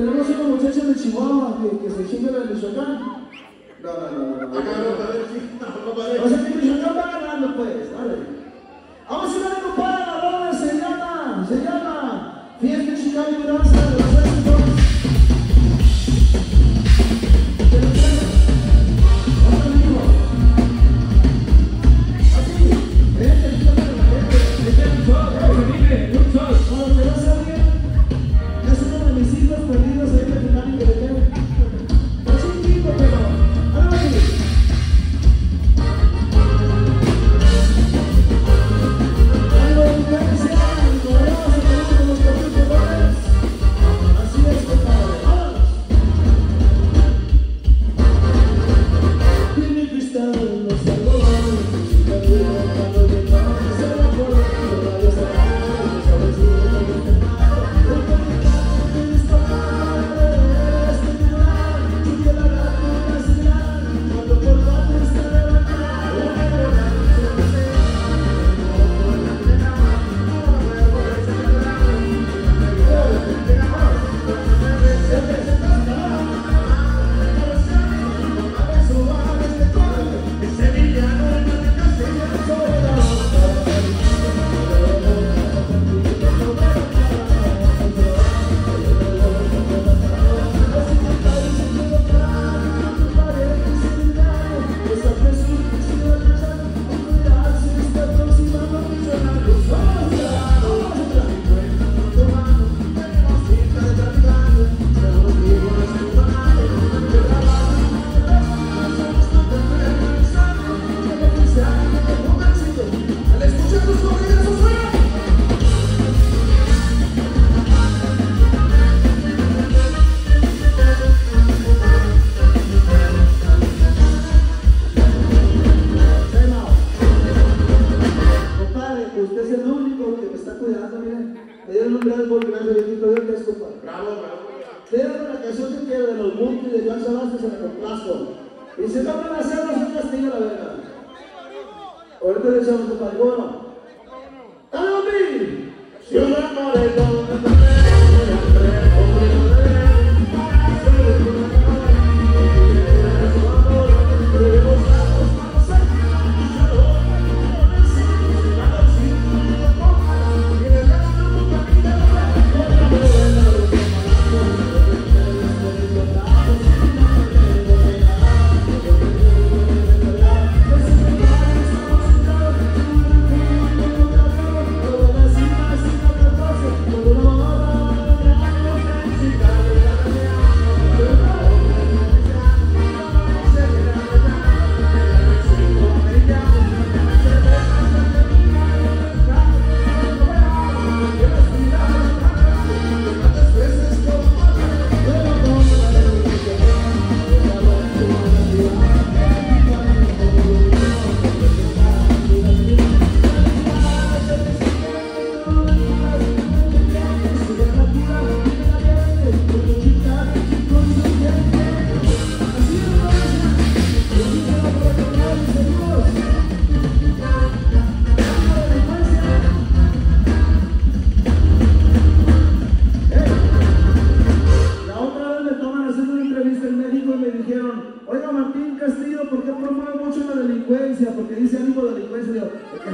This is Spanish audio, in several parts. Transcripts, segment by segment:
Tenemos una muchacha de Chihuahua que, se chinga la de Michoacán. No, no, no, no. Acá no. No. O sea, que Michoacán va ganando, pues. cuidando, mira. Te dieron un gran gol, gracias a Dios, te disculpa. Bravo, bravo. Te dieron una canción que quiero de los Montes de Juan Salaste, se la complazco. Y si no van a hacer las uñas, tira la verga. Ahorita le echamos tu palgona.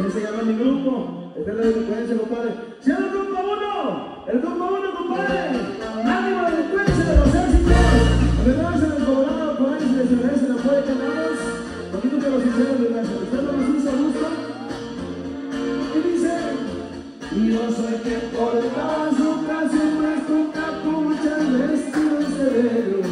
así se llama mi grupo. Esta es la delincuencia, compadre. ¡Cierra el grupo uno! ¡El grupo uno, compadre! ¡Ánimo, delincuencia de los éxitos! Relájense los cobrados, pueden seleccionarse la puede canales. Poquito que los hicieron, relájense. Usted no los hizo gusto. Y dice: Y yo soy quien por la azúcar siempre con capucha vestido de velo.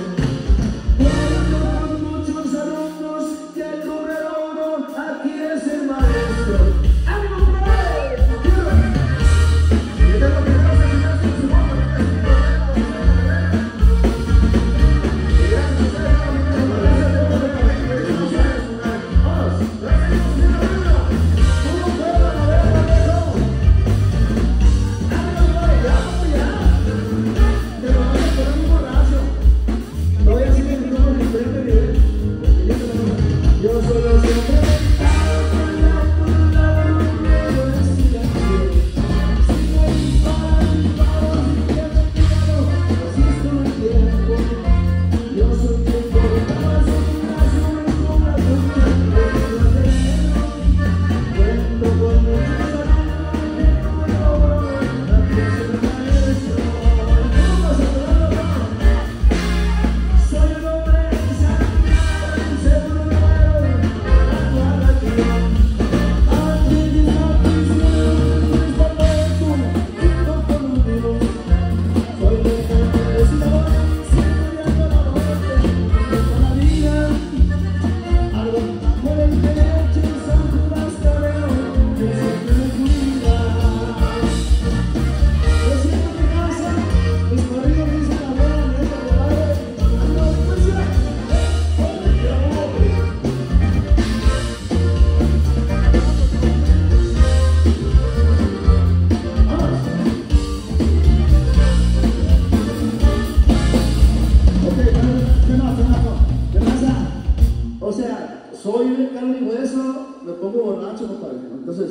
no, padre. ¿no? Entonces,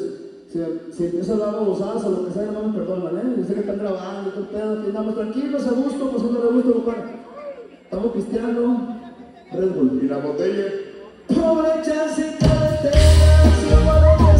si, si empiezo a hablar bobadas o lo que sea, hermano, me perdonan, ¿eh? Yo que están grabando, todo pedo, que andamos tranquilos, a gusto, pues, pasando a gusto, compadre. Estamos cristianos, Red Bull. ¿Y la botella? Pobre chancita de telas,